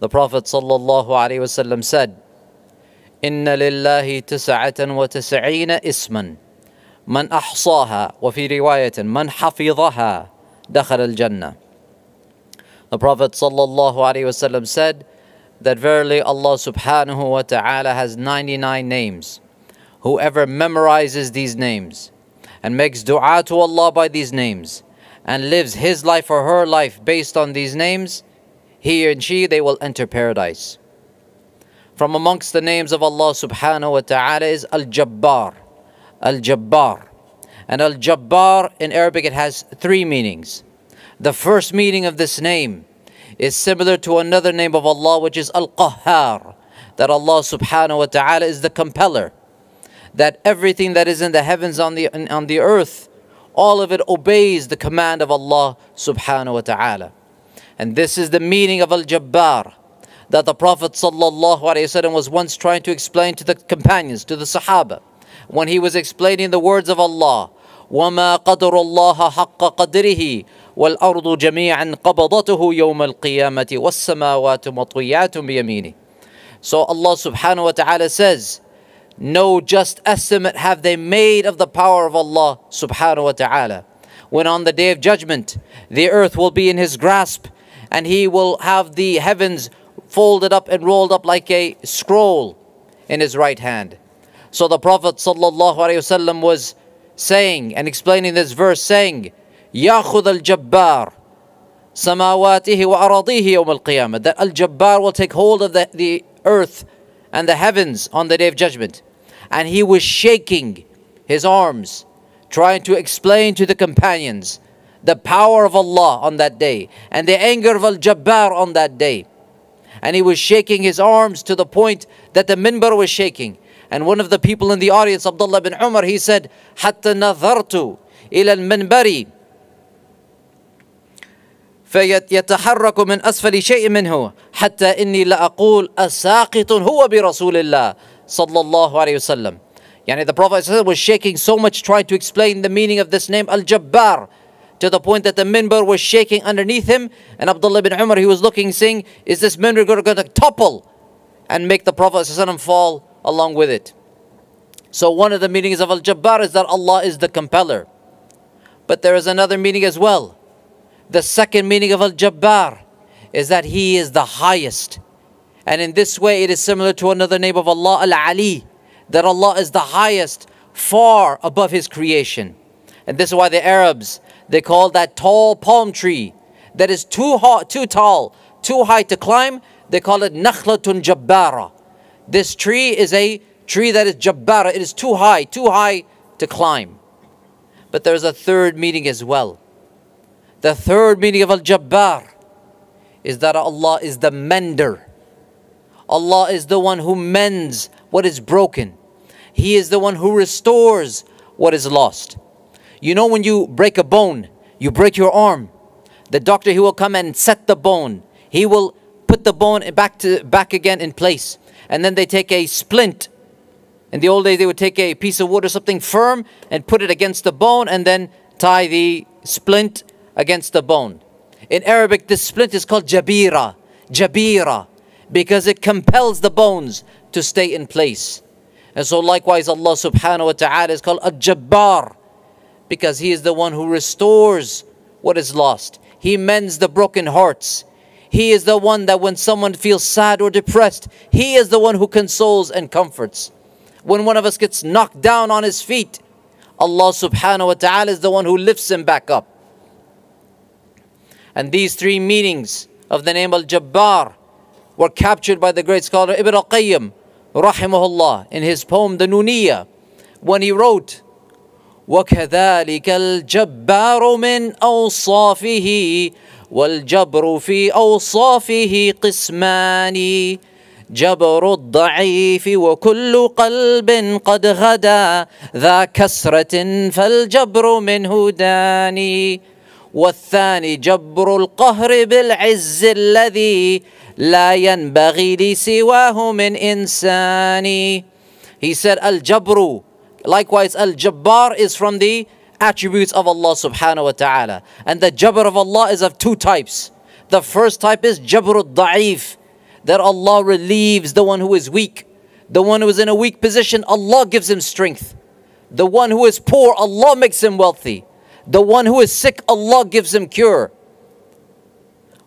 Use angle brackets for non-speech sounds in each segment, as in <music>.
The Prophet صلى الله عليه وسلم said إن لله تسعة وتسعين اسما من أحصاها وفي رواية من حفظها دخل الجنة The Prophet صلى الله عليه وسلم said that verily Allah subhanahu wa ta'ala has 99 names. Whoever memorizes these names and makes dua to Allah by these names and lives his life or her life based on these names, he and she they will enter paradise. From amongst the names of Allah subhanahu wa ta'ala is Al Jabbar. Al Jabbar. And Al Jabbar in Arabic it has three meanings. The first meaning of this name is similar to another name of Allah which is Al Qahhar. That Allah subhanahu wa ta'ala is the compeller. That everything that is in the heavens on the on the earth, all of it obeys the command of Allah subhanahu wa ta'ala. And this is the meaning of Al Jabbar that the Prophet ﷺ was once trying to explain to the companions, to the Sahaba, when he was explaining the words of Allah. وما قدر الله حق قدره والأرض جميعا قبضته يوم القيامة والسماوات مطويات بيمينه So Allah subhanahu wa ta'ala says, No just estimate have they made of the power of Allah subhanahu wa ta'ala. When on the day of judgment, the earth will be in his grasp and he will have the heavens folded up and rolled up like a scroll in his right hand. So the Prophet ﷺ was saying and explaining this verse, saying, يَأْخُذَ الْجَبَّارِ سَمَاوَاتِهِ وَأَرَضِيهِ يَوْمَ الْقِيَامَةِ That Al-Jabbar will take hold of the, the earth and the heavens on the day of judgment. And he was shaking his arms, trying to explain to the companions the power of Allah on that day and the anger of Al-Jabbar on that day. And he was shaking his arms to the point that the minbar was shaking. And one of the people in the audience, Abdullah bin Umar, he said, حتى نظرت إلى المنبر فيتحرك من أسفل شيء منه حتى إني لأقول أساقط هو برسول الله صلى الله عليه وسلم يعني the Prophet was shaking so much trying to explain the meaning of this name Al-Jabbar to the point that the minbar was shaking underneath him and Abdullah bin Umar he was looking saying is this minbar going to topple and make the Prophet fall along with it so one of the meanings of Al-Jabbar is that Allah is the compeller but there is another meaning as well the second meaning of Al-Jabbar is that He is the highest. And in this way, it is similar to another name of Allah, Al-Ali, that Allah is the highest, far above His creation. And this is why the Arabs, they call that tall palm tree that is too, hot, too tall, too high to climb, they call it Nakhlatun Jabbara. This tree is a tree that is Jabbara, it is too high, too high to climb. But there's a third meaning as well. The third meaning of Al Jabbar is that Allah is the mender. Allah is the one who mends what is broken. He is the one who restores what is lost. You know, when you break a bone, you break your arm, the doctor he will come and set the bone. He will put the bone back to back again in place. And then they take a splint In the old days, they would take a piece of wood or something firm and put it against the bone and then tie the splint against the bone. In Arabic, this splint is called jabira. Jabira. Because it compels the bones to stay in place. And so likewise Allah subhanahu wa ta'ala is called a jabbar because He is the one who restores what is lost. He mends the broken hearts. He is the one that when someone feels sad or depressed, He is the one who consoles and comforts. When one of us gets knocked down on his feet, Allah subhanahu wa ta'ala is the one who lifts him back up. And these three meanings of the name Al Jabbar were captured by the great scholar Ibn Al Qayyim, rahimahullah, in his poem The Nuniyah, when he wrote, وكذلك الجبار من أوصافه والجبر في أوصافه قسمان. جبر الضعيف وكل قلب قد غدا ذا كسرة فالجبر منه داني والثاني جبر القهر بالعز الذي لا ينبغي لسواه من إنسان. He said الجبر Likewise الجبار is from the attributes of Allah subhanahu wa ta'ala. And the jabr of Allah is of two types. The first type is jabr al-da'if, that Allah relieves the one who is weak. The one who is in a weak position, Allah gives him strength. The one who is poor, Allah makes him wealthy. The one who is sick, Allah gives him cure.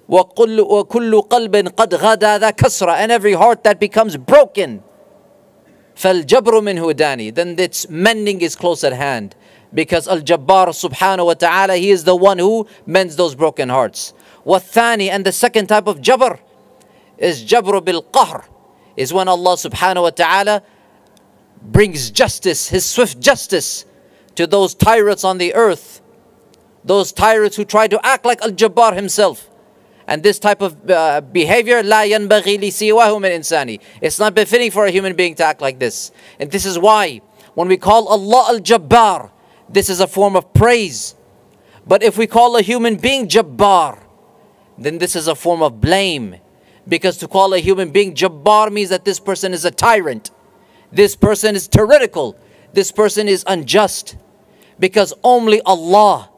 وَكُلُّ قَلْبٍ قَدْ غَدَى ذَا كَسْرَ And every heart that becomes broken. فَالْجَبْرُ مِنْهُ دَانِي Then its mending is close at hand. Because Al-Jabbar subhanahu wa ta'ala, He is the one who mends those broken hearts. وَالثَّانِي And the second type of jabr is jabr bil-qahr. Is when Allah subhanahu wa ta'ala brings justice, His swift justice to those tyrants on the earth those tyrants who try to act like Al-Jabbar himself. And this type of uh, behavior, لا ينبغي لسواه من إنساني. It's not befitting for a human being to act like this. And this is why when we call Allah Al-Jabbar, this is a form of praise. But if we call a human being Jabbar, then this is a form of blame. Because to call a human being Jabbar means that this person is a tyrant. This person is tyrannical. This person is unjust. Because only Allah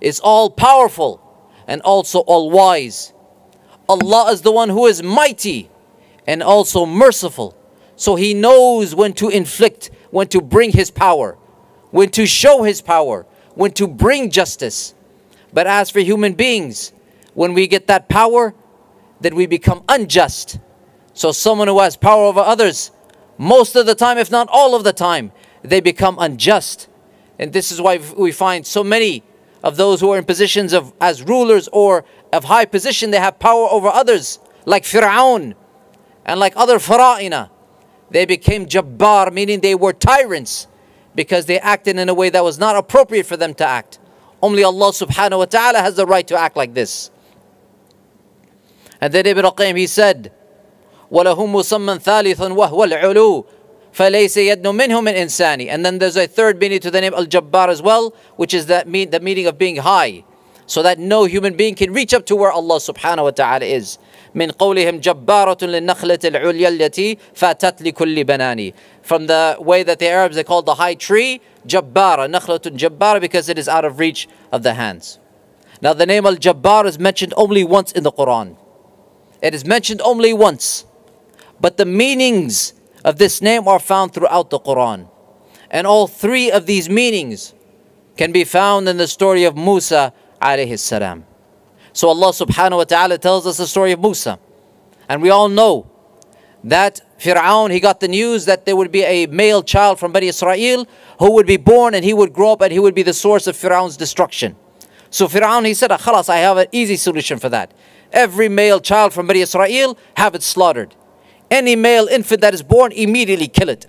is all powerful and also all wise. Allah is the one who is mighty and also merciful. So He knows when to inflict, when to bring His power, when to show His power, when to bring justice. But as for human beings, when we get that power, then we become unjust. So someone who has power over others, most of the time, if not all of the time, they become unjust. And this is why we find so many of those who are in positions of as rulers or of high position, they have power over others, like Fir'aun and like other Fara'ina. They became Jabbar, meaning they were tyrants because they acted in a way that was not appropriate for them to act. Only Allah subhanahu wa ta'ala has the right to act like this. And then Ibn al-Qayyim, he said, وَلَهُمْ مُسَمًّا ثَالِثٌ وَهُوَ الْعُلُوُ فَلَيْسَ يَدْنُ مِنْهُ مِنْ إِنسَانِ And then there's a third meaning to the name Al-Jabbar as well, which is that mean, the meaning of being high. So that no human being can reach up to where Allah subhanahu wa ta'ala is. من قولهم جبارة للنخلة العليا التي فاتت لكل بناني. From the way that the Arabs they call the high tree Jabbara, نخلة Jabbara because it is out of reach of the hands. Now the name Al-Jabbar is mentioned only once in the Quran. It is mentioned only once. But the meanings of this name are found throughout the Quran. And all three of these meanings can be found in the story of Musa alayhi salam. So Allah subhanahu wa ta'ala tells us the story of Musa. And we all know that Fir'aun, he got the news that there would be a male child from Bani Israel who would be born and he would grow up and he would be the source of Fir'aun's destruction. So Fir'aun, he said, ah, Khalas, I have an easy solution for that. Every male child from Bani Israel, have it slaughtered. Any male infant that is born, immediately kill it.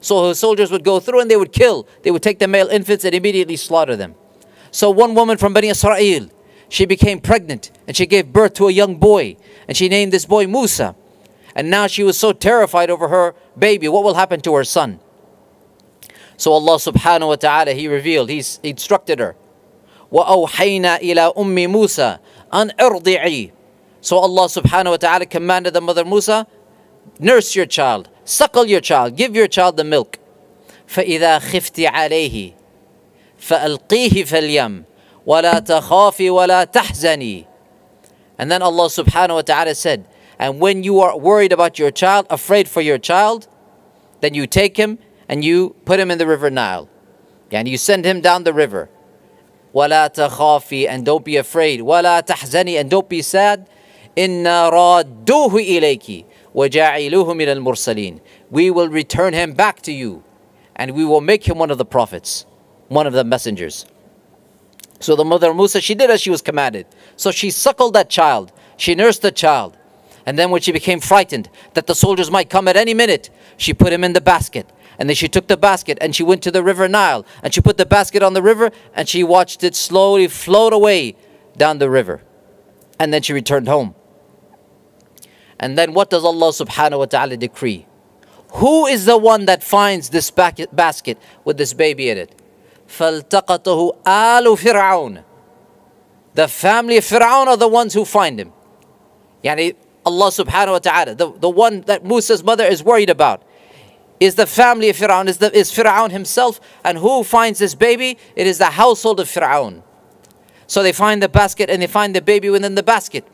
So the soldiers would go through and they would kill. They would take the male infants and immediately slaughter them. So one woman from Bani Israel, she became pregnant and she gave birth to a young boy. And she named this boy Musa. And now she was so terrified over her baby. What will happen to her son? So Allah subhanahu wa ta'ala, He revealed, He instructed her. وَأَوْحَيْنَا إِلَىٰ أُمِّ مُوسَى أَنْ إِرْضِعِي So Allah subhanahu wa ta'ala commanded the mother Musa, nurse your child. suckle your child, give your child the milk. فإذا خفت عليه فألقيه في اليم ولا تخافي ولا تحزني And then Allah subhanahu wa ta'ala said, and when you are worried about your child, afraid for your child, then you take him and you put him in the river Nile. And you send him down the river. ولا تخافي and don't be afraid. ولا تحزني and don't be sad. إنا رادوه إليك وجاعلوه من المرسلين. We will return him back to you and we will make him one of the prophets, one of the messengers. So the mother of Musa, she did as she was commanded. So she suckled that child. She nursed the child. And then when she became frightened that the soldiers might come at any minute, she put him in the basket. And then she took the basket and she went to the river Nile. And she put the basket on the river and she watched it slowly float away down the river. And then she returned home. And then what does Allah subhanahu wa ta'ala decree? Who is the one that finds this basket with this baby in it? فَالْتَقَطَهُ آلُ فِرْعَوْنَ The family of Fir'aun are the ones who find him. Yani Allah subhanahu wa ta'ala, the, the one that Musa's mother is worried about, is the family of Fir'aun, is, the, is Fir'aun himself. And who finds this baby? It is the household of Fir'aun. So they find the basket and they find the baby within the basket.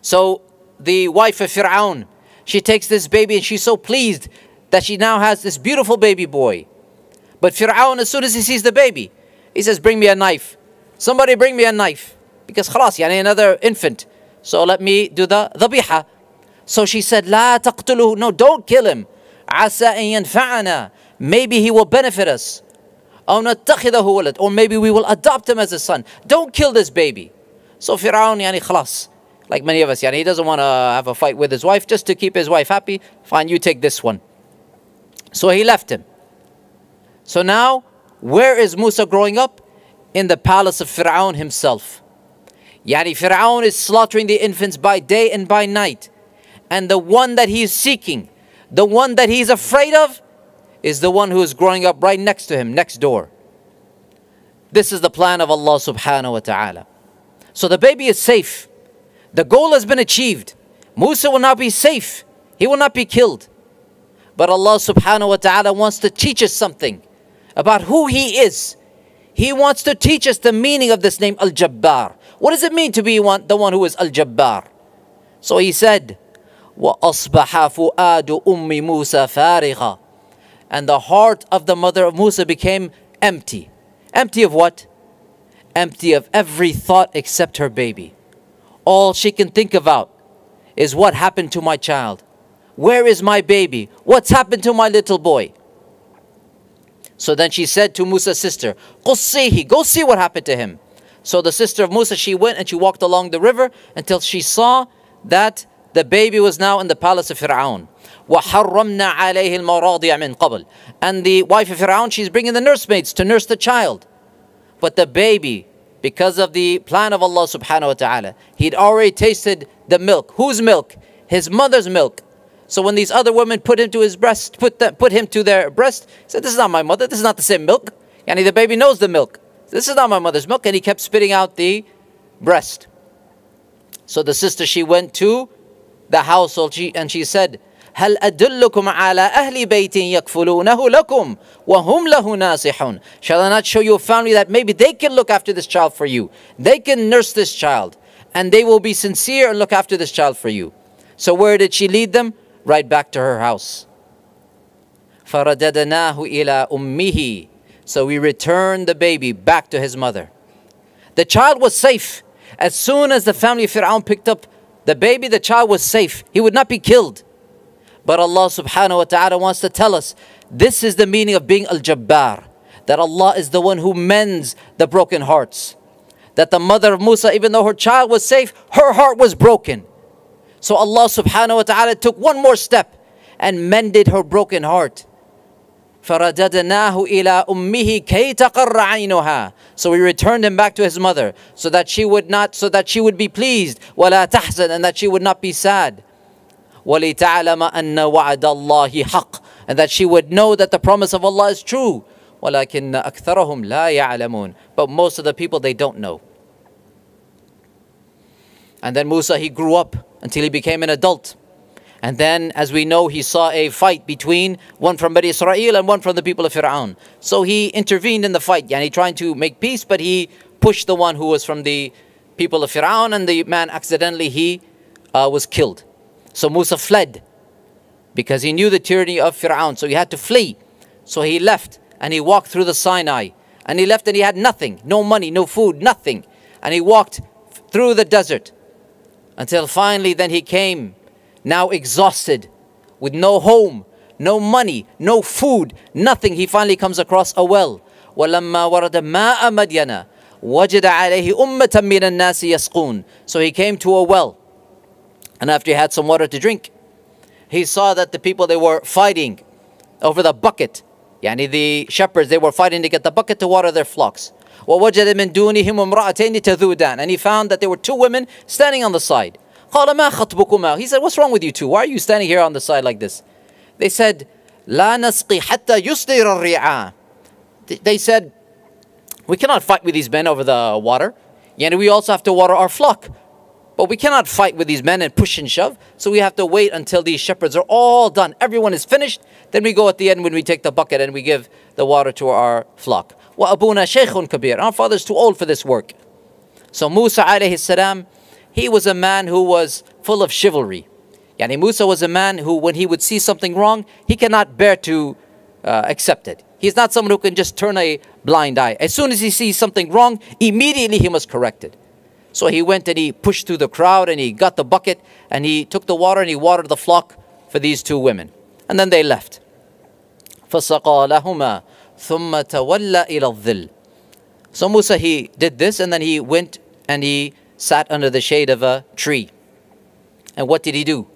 So the wife of Fir'aun, she takes this baby and she's so pleased that she now has this beautiful baby boy. But Fir'aun, as soon as he sees the baby, he says, Bring me a knife. Somebody bring me a knife. Because khalas, yani another infant. So let me do the dhabiha. So she said, La taqtuluhu. No, don't kill him. Asa an yanfa'ana. Maybe he will benefit us. Or maybe we will adopt him as a son. Don't kill this baby. So Fir'aun, yani khalas like many of us. Yani he doesn't want to have a fight with his wife just to keep his wife happy. Fine, you take this one. So he left him. So now, where is Musa growing up? In the palace of Fir'aun himself. Yani Fir'aun is slaughtering the infants by day and by night. And the one that he is seeking, the one that he is afraid of, is the one who is growing up right next to him, next door. This is the plan of Allah subhanahu wa ta'ala. So the baby is safe. The goal has been achieved. Musa will not be safe. He will not be killed. But Allah subhanahu wa ta'ala wants to teach us something about who He is. He wants to teach us the meaning of this name Al Jabbar. What does it mean to be one, the one who is Al Jabbar? So He said, وَأَصْبَحَ فُؤَادُ أُمِّ مُوسَى فَارِغًا And the heart of the mother of Musa became empty. Empty of what? Empty of every thought except her baby. All she can think about is what happened to my child. Where is my baby? What's happened to my little boy? So then she said to Musa's sister, Qussihi, go see what happened to him. So the sister of Musa, she went and she walked along the river until she saw that the baby was now in the palace of Fir'aun. وَحَرَّمْنَا عَلَيْهِ الْمَرَاضِعَ مِنْ قَبْلِ And the wife of Fir'aun, she's bringing the nursemaids to nurse the child. But the baby because of the plan of Allah subhanahu wa ta'ala. He'd already tasted the milk. Whose milk? His mother's milk. So when these other women put him to his breast, put, the, put him to their breast, said, This is not my mother, this is not the same milk. And the baby knows the milk. This is not my mother's milk. And he kept spitting out the breast. So the sister, she went to the household she, and she said, هل أدلكم على أهل بيت يكفلونه لكم وهم له ناصحون Shall I not show you a family that maybe they can look after this child for you? They can nurse this child and they will be sincere and look after this child for you. So where did she lead them? Right back to her house. فرددناه إلى أمه So we returned the baby back to his mother. The child was safe. As soon as the family of Fir'aun picked up the baby, the child was safe. He would not be killed. But Allah subhanahu wa ta'ala wants to tell us this is the meaning of being Al Jabbar. That Allah is the one who mends the broken hearts. That the mother of Musa, even though her child was safe, her heart was broken. So Allah subhanahu wa ta'ala took one more step and mended her broken heart. فرددناه إلى أمه كي تقر عينها So we returned him back to his mother so that she would not so that she would be pleased ولا تحزن and that she would not be sad وَلِتَعْلَمَ أَنَّ وَعْدَ اللَّهِ حَقٌّ And that she would know that the promise of Allah is true. وَلَكِنَّ أَكْثَرَهُمْ لَا يَعْلَمُونَ But most of the people, they don't know. And then Musa, he grew up until he became an adult. And then, as we know, he saw a fight between one from Bani Israel and one from the people of Fir'aun. So he intervened in the fight, yani trying to make peace, but he pushed the one who was from the people of Fir'aun, and the man accidentally he uh, was killed. So Musa fled because he knew the tyranny of Fir'aun, so he had to flee. So he left and he walked through the Sinai, and he left and he had nothing, no money, no food, nothing, and he walked through the desert until finally then he came now exhausted, with no home, no money, no food, nothing, he finally comes across a well. ولما ورد ماء مدين وجد عليه أمة من الناس يسقون. So he came to a well. And after he had some water to drink, he saw that the people they were fighting over the bucket. Yani the shepherds, they were fighting to get the bucket to water their flocks. وَوَجَدَ مِن دُونِهِمْ امْرَأَتَيْنِ تَذُودَانِ And he found that there were two women standing on the side. قال ما خطبكما He said, what's wrong with you two? Why are you standing here on the side like this? They said, لا نسقي حتى يصدر الرعاء They said, we cannot fight with these men over the water. Yani we also have to water our flock. But we cannot fight with these men and push and shove. So we have to wait until these shepherds are all done. Everyone is finished. Then we go at the end when we take the bucket and we give the water to our flock. Wa abuna shaykhun kabir. Our father's too old for this work. So Musa alayhi salam, he was a man who was full of chivalry. Yani Musa was a man who, when he would see something wrong, he cannot bear to uh, accept it. He's not someone who can just turn a blind eye. As soon as he sees something wrong, immediately he must correct it. So he went and he pushed through the crowd and he got the bucket and he took the water and he watered the flock for these two women. And then they left. فَسَقَى لَهُمَا ثُمَّ تَوَلَّ إِلَى الظِّلِّ So Musa, he did this and then he went and he sat under the shade of a tree. And what did he do?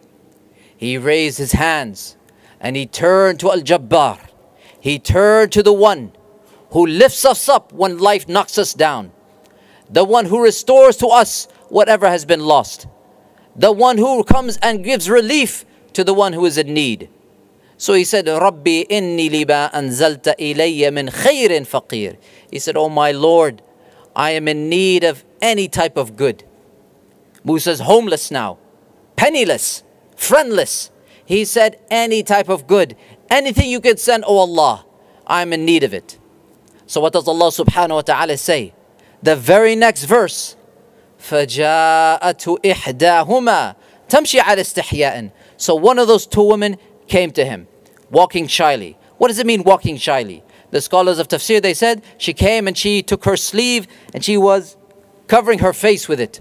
He raised his hands and he turned to Al Jabbar. He turned to the one who lifts us up when life knocks us down, the one who restores to us whatever has been lost, the one who comes and gives relief to the one who is in need. So he said, Rabbi inni liba anzalta ilayya min khayrin faqir. He said, Oh my Lord, I am in need of any type of good. Musa's homeless now, penniless, friendless. He said, any type of good, anything you can send, oh Allah, I'm in need of it. So what does Allah subhanahu wa ta'ala say? The very next verse, فَجَاءَتْ إِحْدَاهُمَا تَمْشِي عَلَى اسْتِحْيَاءٍ So one of those two women came to him, walking shyly. What does it mean walking shyly? The scholars of tafsir, they said, she came and she took her sleeve and she was covering her face with it.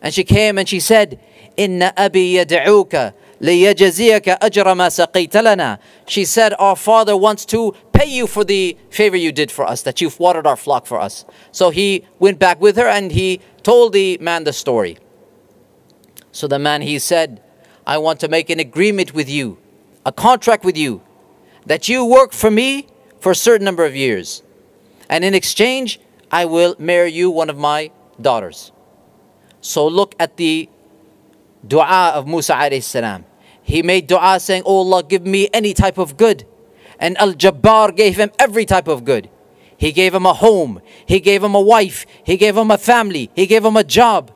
And she came and she said, Inna abi yad'uka liyajziyaka ajra ma saqayta lana. She said, our father wants to pay you for the favor you did for us, that you've watered our flock for us. So he went back with her and he told the man the story. So the man, he said, I want to make an agreement with you, a contract with you, that you work for me for a certain number of years. And in exchange, I will marry you one of my daughters. So look at the dua of Musa alayhi salam. He made dua saying, Oh Allah, give me any type of good. And Al Jabbar gave him every type of good. He gave him a home, he gave him a wife, he gave him a family, he gave him a job.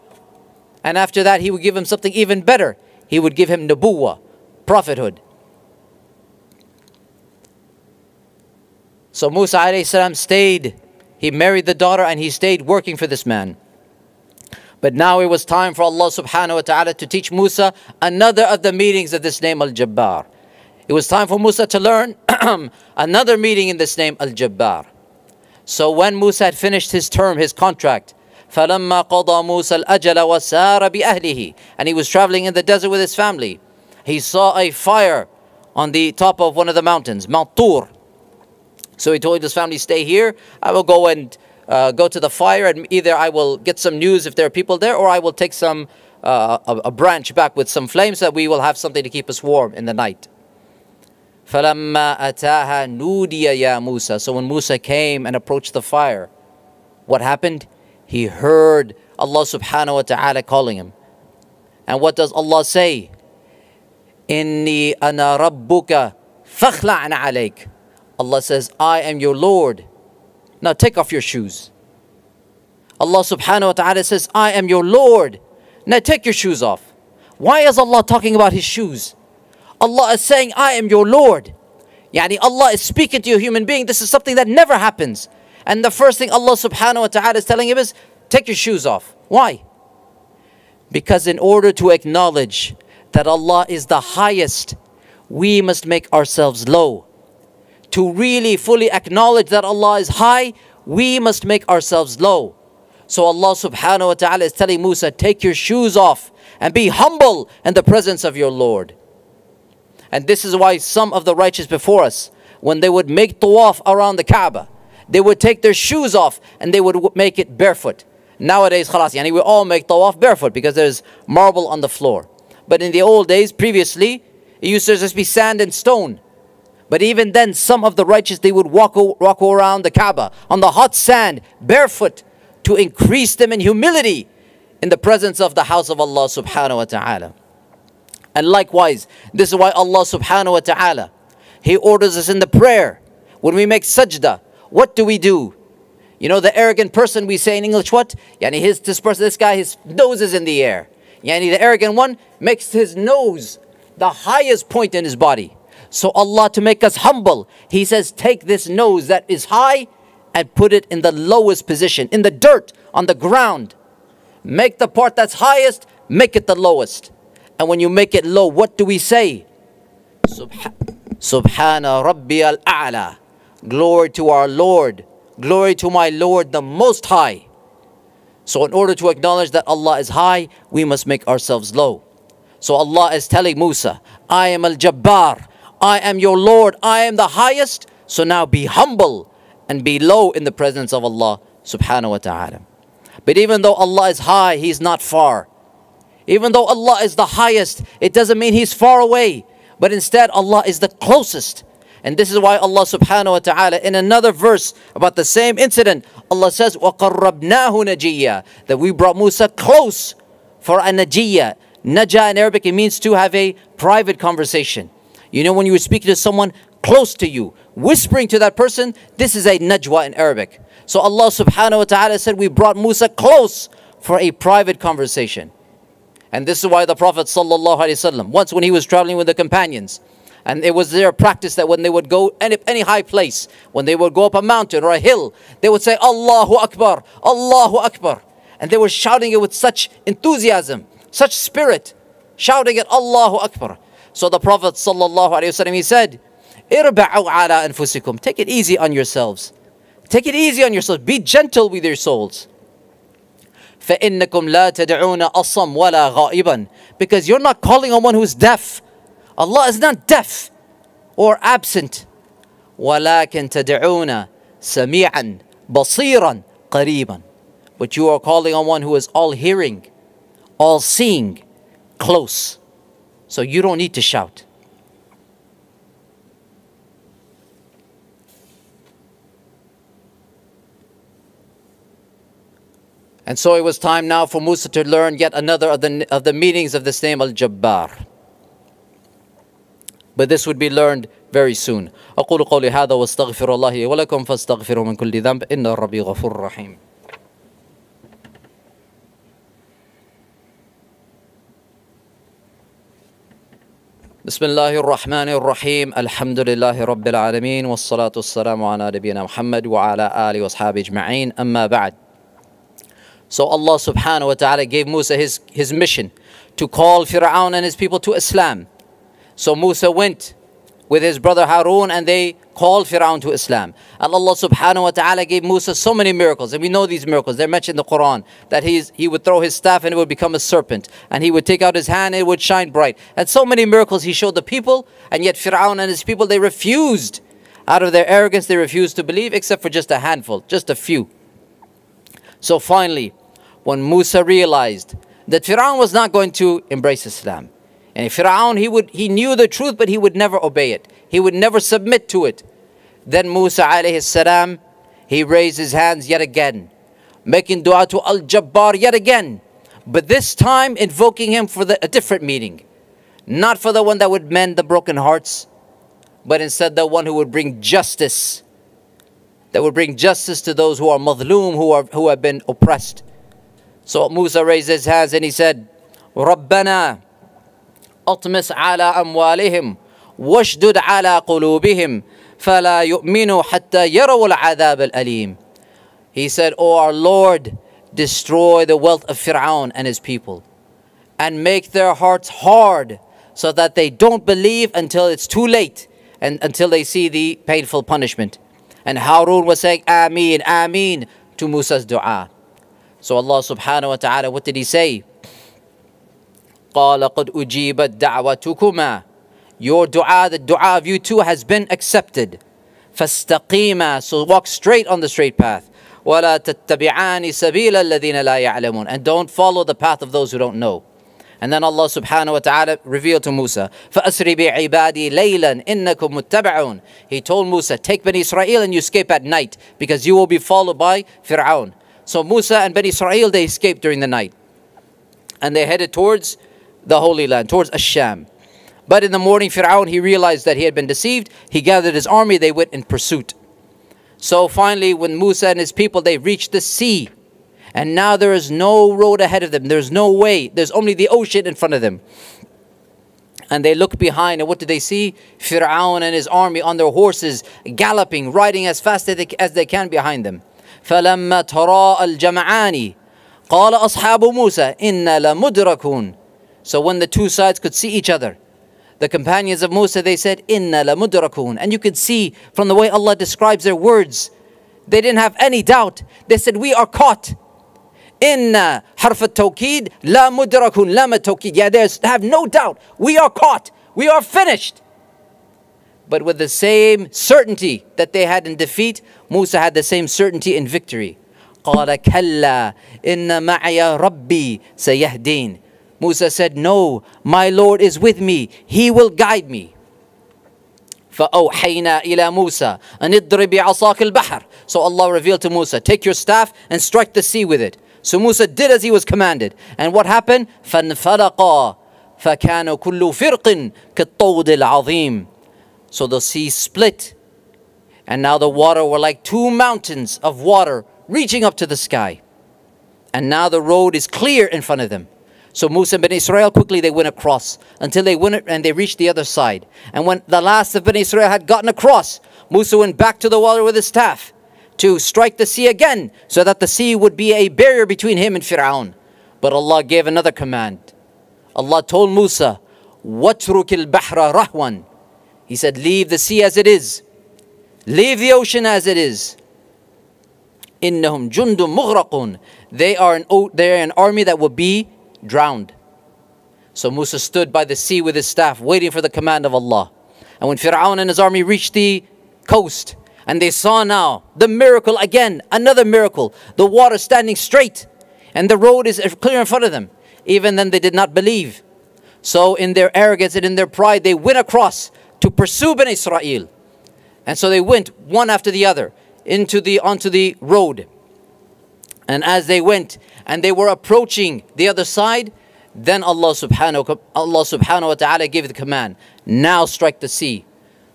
And after that, he would give him something even better. He would give him nubuwa, prophethood. So Musa stayed. He married the daughter and he stayed working for this man. But now it was time for Allah subhanahu wa ta'ala to teach Musa another of the meanings of this name Al Jabbar. It was time for Musa to learn <clears throat> another meaning in this name Al Jabbar. So when Musa had finished his term, his contract, فَلَمَّا قَضَى مُوسَى الْأَجَلَ وَسَارَ بِأَهْلِهِ And he was traveling in the desert with his family. He saw a fire on the top of one of the mountains, Mount Tur. So he told his family, stay here. I will go and uh, go to the fire and either I will get some news if there are people there or I will take some uh, a, a, branch back with some flames that we will have something to keep us warm in the night. فَلَمَّا أَتَاهَا نُودِيَ يَا Musa. So when Musa came and approached the fire, what happened? He heard Allah subhanahu wa ta'ala calling him. And what does Allah say? إِنِّي أَنَا رَبُّكَ فَخْلَعْنَ عَلَيْكَ Allah says, I am your Lord. Now take off your shoes. Allah subhanahu wa ta'ala says, I am your Lord. Now take your shoes off. Why is Allah talking about his shoes? Allah is saying, I am your Lord. Yani Allah is speaking to you, human being. This is something that never happens. And the first thing Allah subhanahu wa ta'ala is telling him is, take your shoes off. Why? Because in order to acknowledge that Allah is the highest, we must make ourselves low. To really fully acknowledge that Allah is high, we must make ourselves low. So Allah subhanahu wa ta'ala is telling Musa, take your shoes off and be humble in the presence of your Lord. And this is why some of the righteous before us, when they would make tawaf around the Kaaba, they would take their shoes off and they would make it barefoot. Nowadays, khalas, yani we all make tawaf barefoot because there's marble on the floor. But in the old days, previously, it used to just be sand and stone. But even then, some of the righteous, they would walk, walk around the Kaaba on the hot sand, barefoot, to increase them in humility in the presence of the house of Allah subhanahu wa ta'ala. And likewise, this is why Allah subhanahu wa ta'ala, He orders us in the prayer. When we make sajda, what do we do? You know, the arrogant person we say in English, what? Yani his, this person, this guy, his nose is in the air. Yani the arrogant one makes his nose the highest point in his body. So Allah to make us humble, He says, take this nose that is high and put it in the lowest position, in the dirt, on the ground. Make the part that's highest, make it the lowest. And when you make it low, what do we say? Subhana Rabbi al A'la. Glory to our Lord. Glory to my Lord, the Most High. So, in order to acknowledge that Allah is high, we must make ourselves low. So, Allah is telling Musa, I am Al Jabbar. I am your Lord. I am the highest. So, now be humble and be low in the presence of Allah subhanahu wa ta'ala. But even though Allah is high, He's not far. Even though Allah is the highest, it doesn't mean He's far away. But instead, Allah is the closest. And this is why Allah subhanahu wa ta'ala, in another verse about the same incident, Allah says, وَقَرَّبْنَاهُ نَجِيًّا That we brought Musa close for a najiyya. Naja in Arabic, it means to have a private conversation. You know, when you are speaking to someone close to you, whispering to that person, this is a najwa in Arabic. So Allah subhanahu wa ta'ala said, we brought Musa close for a private conversation. And this is why the Prophet ﷺ, once when he was traveling with the companions, and it was their practice that when they would go any, any high place, when they would go up a mountain or a hill, they would say, Allahu Akbar, Allahu Akbar. And they were shouting it with such enthusiasm, such spirit, shouting it, Allahu Akbar. So the Prophet ﷺ, he said, Irba'u ala anfusikum. Take it easy on yourselves. Take it easy on yourselves. Be gentle with your souls. فإنكم لا تدعون أصم ولا غائبا because you're not calling on one who's deaf Allah is not deaf or absent ولكن تدعون سميعا بصيرا قريبا but you are calling on one who is all hearing all seeing close so you don't need to shout And so it was time now for Musa to learn yet another of the, of the meanings of this name Al-Jabbar. But this would be learned very soon. أقول قولي هذا واستغفر الله ولكم فاستغفروا من كل ذنب إن ربي غفور رحيم. بسم الله الرحمن الرحيم الحمد لله رب العالمين والصلاة والسلام على نبينا محمد وعلى آله وأصحابه أجمعين أما بعد So Allah subhanahu wa ta'ala gave Musa his, his mission to call Fir'aun and his people to Islam. So Musa went with his brother Harun and they called Fir'aun to Islam. And Allah subhanahu wa ta'ala gave Musa so many miracles. And we know these miracles. They're mentioned in the Quran. That he's, he would throw his staff and it would become a serpent. And he would take out his hand and it would shine bright. And so many miracles he showed the people. And yet Fir'aun and his people, they refused. Out of their arrogance, they refused to believe except for just a handful, just a few. So finally, when Musa realized that Fir'aun was not going to embrace Islam. And Fir'aun, he, would, he knew the truth, but he would never obey it. He would never submit to it. Then Musa alayhi salam, he raised his hands yet again, making dua to Al-Jabbar yet again. But this time invoking him for the, a different meaning. Not for the one that would mend the broken hearts, but instead the one who would bring justice. That would bring justice to those who are madloom, who, are, who have been oppressed. So Musa raised his hands and he said, Rabbana, اطمس على أموالهم واشدد على قلوبهم فلا يؤمنوا حتى يروا العذاب الأليم He said, O our Lord, destroy the wealth of Fir'aun and his people and make their hearts hard so that they don't believe until it's too late and until they see the painful punishment. And Harun was saying, Ameen, Ameen to Musa's dua. So Allah subhanahu wa ta'ala, what did he say? قال قد أجيبت دعوتكما Your dua, the dua of you two has been accepted. فاستقيما So walk straight on the straight path. ولا تتبعان سبيل الذين لا يعلمون And don't follow the path of those who don't know. And then Allah subhanahu wa ta'ala revealed to Musa, فَأَسْرِ بِعِبَادِي لَيْلًا إِنَّكُمْ مُتَّبَعُونَ He told Musa, take Bani Israel and you escape at night because you will be followed by Fir'aun. So Musa and Bani Israel, they escaped during the night. And they headed towards the Holy Land, towards Asham. But in the morning, Fir'aun, he realized that he had been deceived. He gathered his army, they went in pursuit. So finally, when Musa and his people, they reached the sea. And now there is no road ahead of them. There's no way. There's only the ocean in front of them. And they look behind, and what do they see? Fir'aun and his army on their horses, galloping, riding as fast as they, as they can behind them. فَلَمَّا تَرَاءَ الْجَمْعَانِ قَالَ أَصْحَابُ مُوسَى إِنَّا لَمُدْرَكُونَ So when the two sides could see each other, the companions of Musa, they said, Inna la mudrakun. And you could see from the way Allah describes their words, they didn't have any doubt. They said, We are caught. Inna harf tawkid la mudrakun lama tawkid. Yeah, there's have no doubt. We are caught. We are finished. But with the same certainty that they had in defeat, Musa had the same certainty in victory. قال كلا إن معي ربي سيهدين Musa said, No, my Lord is with me. He will guide me. فأوحينا إلى موسى أن اضرب بعصاك البحر So Allah revealed to Musa, take your staff and strike the sea with it. So Musa did as he was commanded. And what happened? فانفلقا فكان كل فرق كالطود العظيم So the sea split. And now the water were like two mountains of water reaching up to the sky. And now the road is clear in front of them. So Musa and Bani Israel quickly they went across until they went and they reached the other side. And when the last of Bani Israel had gotten across, Musa went back to the water with his staff to strike the sea again so that the sea would be a barrier between him and Fir'aun. But Allah gave another command. Allah told Musa, وَاتْرُكِ الْبَحْرَ rahwan." He said, leave the sea as it is. Leave the ocean as it is. Innahum jundu مُغْرَقٌ They are an, they are an army that will be drowned. So Musa stood by the sea with his staff, waiting for the command of Allah. And when Fir'aun and his army reached the coast, and they saw now the miracle again, another miracle, the water standing straight, and the road is clear in front of them. Even then, they did not believe. So, in their arrogance and in their pride, they went across to pursue Bani Israel. And so they went one after the other into the onto the road. And as they went and they were approaching the other side, then Allah subhanahu, Allah subhanahu wa ta'ala gave the command, now strike the sea.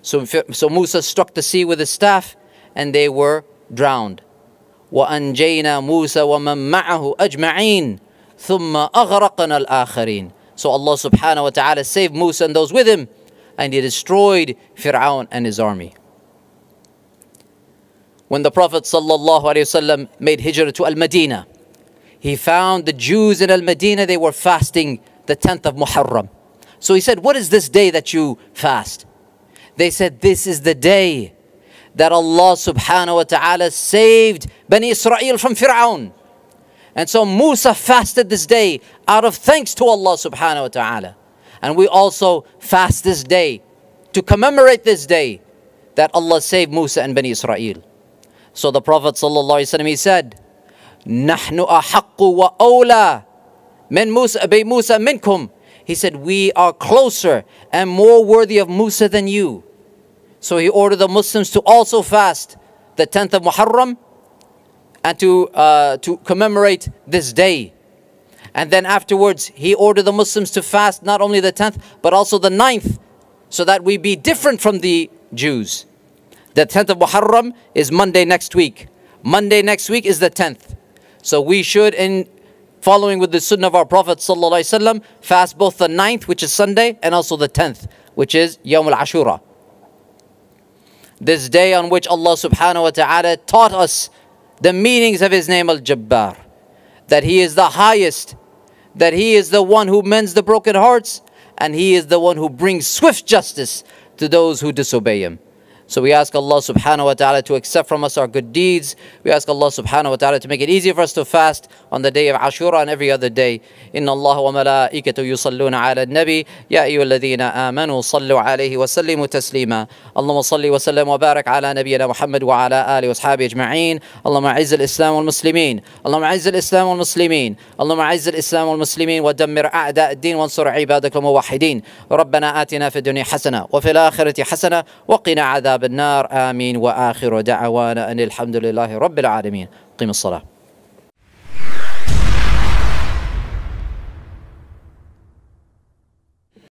So, so Musa struck the sea with his staff and they were drowned. وأنجينا موسى ومن معه أجمعين ثم أغرقنا الآخرين So Allah subhanahu wa ta'ala saved Musa and those with him and he destroyed Fir'aun and his army. When the Prophet sallallahu alaihi wasallam made hijrah to Al-Madinah, he found the Jews in Al-Madinah, they were fasting the 10th of Muharram. So he said, what is this day that you fast? They said, this is the day that Allah subhanahu wa ta'ala saved Bani Israel from Fir'aun. And so Musa fasted this day out of thanks to Allah subhanahu wa ta'ala. And we also fast this day to commemorate this day that Allah saved Musa and Bani Israel. So the Prophet sallallahu alaihi wasallam he said, نحن أحق وأولى من موسى بي موسى منكم he said we are closer and more worthy of Musa than you so he ordered the Muslims to also fast the 10th of Muharram and to uh, to commemorate this day and then afterwards he ordered the Muslims to fast not only the 10th but also the 9th so that we be different from the Jews the 10th of Muharram is Monday next week Monday next week is the 10th so we should in following with the sunnah of our Prophet ﷺ, fast both the 9th, which is Sunday, and also the 10th, which is Yawm al-Ashura. This day on which Allah subhanahu wa ta'ala taught us the meanings of His name Al-Jabbar. That He is the highest, that He is the one who mends the broken hearts, and He is the one who brings swift justice to those who disobey Him. So we ask Allah subhanahu wa ta'ala to accept from us our good deeds. We ask Allah subhanahu wa ta'ala to make it easy for us to fast on the day of Ashura and every other day. إن الله وملائكته يصلون على النبي يا أيها الذين آمنوا صلوا عليه وسلموا تسليما اللهم صل وسلم وبارك على نبينا محمد وعلى آله وأصحابه أجمعين اللهم أعز الإسلام والمسلمين اللهم أعز الإسلام والمسلمين اللهم أعز الإسلام والمسلمين ودمر أعداء الدين وانصر عبادك الموحدين ربنا آتنا في الدنيا حسنة وفي الآخرة حسنة وقنا عذاب النار. آمين. وآخر دعوانا أن الحمد لله رب العالمين. قم الصلاة.